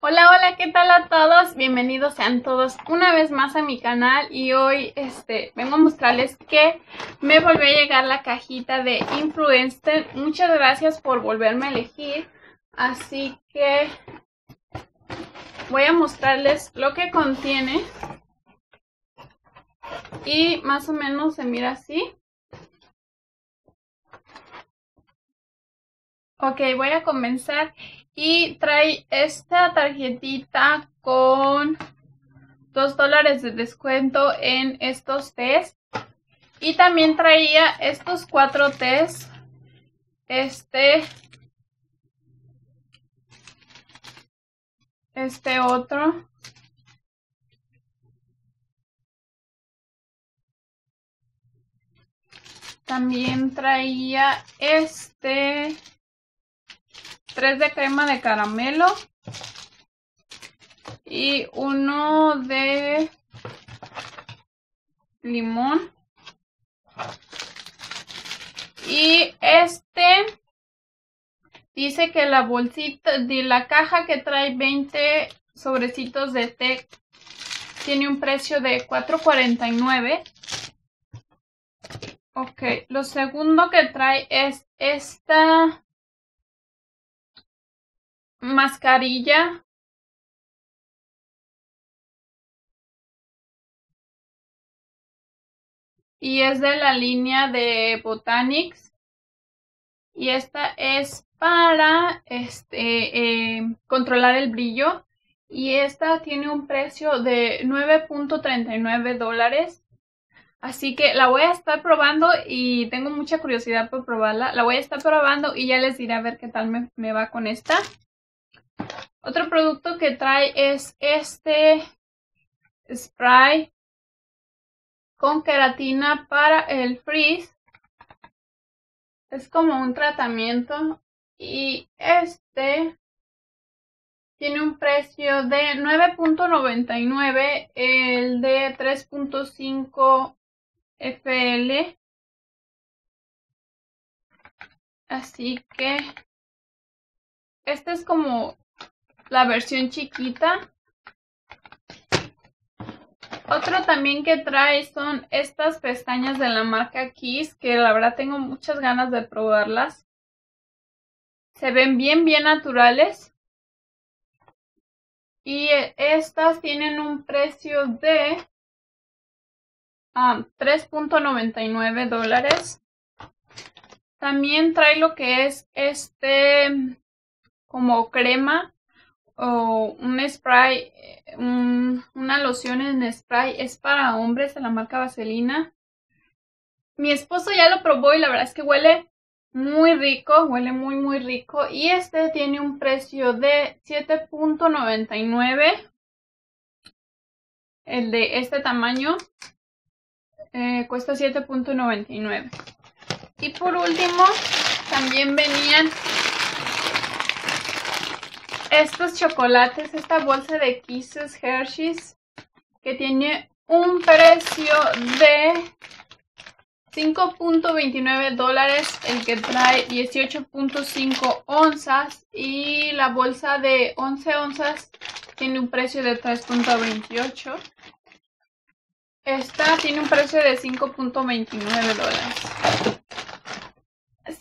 Hola, hola, ¿qué tal a todos? Bienvenidos sean todos una vez más a mi canal y hoy este, vengo a mostrarles que me volvió a llegar la cajita de Influencer. Muchas gracias por volverme a elegir. Así que voy a mostrarles lo que contiene. Y más o menos se mira así. Ok, voy a comenzar y trae esta tarjetita con 2 dólares de descuento en estos test. Y también traía estos cuatro test. Este. Este otro. También traía este 3 de crema de caramelo y uno de limón. Y este dice que la bolsita de la caja que trae 20 sobrecitos de té tiene un precio de 4.49. Ok, lo segundo que trae es esta mascarilla. Y es de la línea de Botanics. Y esta es para este eh, controlar el brillo. Y esta tiene un precio de 9.39 dólares. Así que la voy a estar probando y tengo mucha curiosidad por probarla. La voy a estar probando y ya les diré a ver qué tal me, me va con esta otro producto que trae es este spray con queratina para el frizz. Es como un tratamiento y este tiene un precio de 9.99, el de 3.5 FL. Así que este es como la versión chiquita. Otro también que trae son estas pestañas de la marca Kiss, que la verdad tengo muchas ganas de probarlas. Se ven bien, bien naturales. Y estas tienen un precio de 3.99 ah, dólares. También trae lo que es este como crema o un spray, una loción en spray, es para hombres de la marca Vaselina. Mi esposo ya lo probó y la verdad es que huele muy rico, huele muy muy rico. Y este tiene un precio de 7.99 el de este tamaño eh, cuesta 7.99 y por último también venían estos chocolates, esta bolsa de Kisses Hershey's que tiene un precio de 5.29 dólares, el que trae 18.5 onzas y la bolsa de 11 onzas tiene un precio de 3.28. Esta tiene un precio de 5.29 dólares.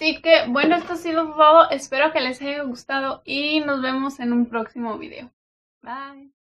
Así que bueno, esto ha sido todo. Espero que les haya gustado y nos vemos en un próximo video. Bye.